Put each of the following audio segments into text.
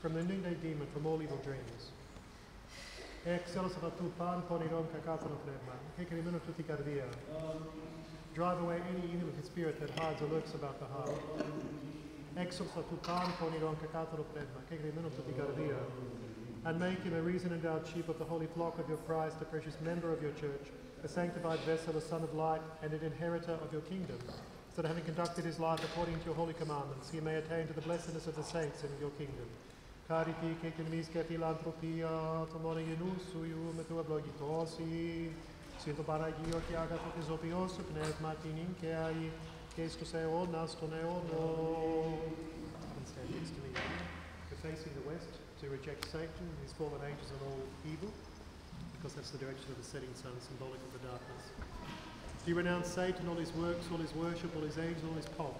from the noonday demon, from all evil dreams. Drive away any evil spirit that hides or lurks about the heart. And make him a reason endowed sheep of the holy flock of your Christ, a precious member of your church, a sanctified vessel, a son of light, and an inheritor of your kingdom, so that having conducted his life according to your holy commandments, he may attain to the blessedness of the saints in your kingdom. Cariti και κοινωνείς και φιλανθρωπία, το μόνο γενούς σου Ιού με του ευλογητώσει, συν το Παραγείο και άγαθο της οποιος σου πνεύμα την ίνκαιαη και εις τους αιώνας των αιώνων. And stand next to me. We're facing the west to reject Satan, his fallen angels and all evil, because that's the direction of the setting sun, symbolic of the darkness. Do you renounce Satan, all his works, all his worship, all his angels, all his pomp?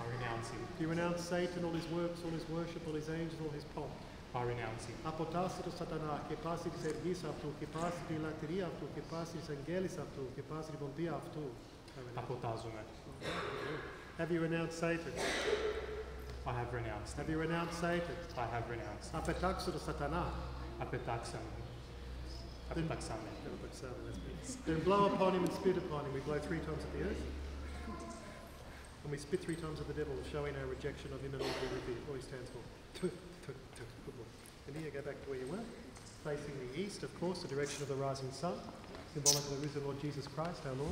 I renounce him. Do you renounce Satan, all his works, all his worship, all his angels, all his pomp? I renounce him. Αποτάσσει το σατανά και πάση της εργής αυτού και πάση τη λατρεία αυτού και πάση της αγγέλης αυτού και πάση την πομπία αυτού. I renounce. Αποτάζομαι. Have you renounced Satan? I have renounced him. Have you renounced Satan? I have renounced him. Απετάξω το σατανά. Απετάξαμε. Απετάξαμε. Then blow upon him and spit upon him. We blow three times at the earth. And we spit three times at the devil, showing our rejection of him and all he revealed, all he stands for. And here, go back to where you were. Facing the east, of course, the direction of the rising sun, symbolic of the risen Lord Jesus Christ, our Lord.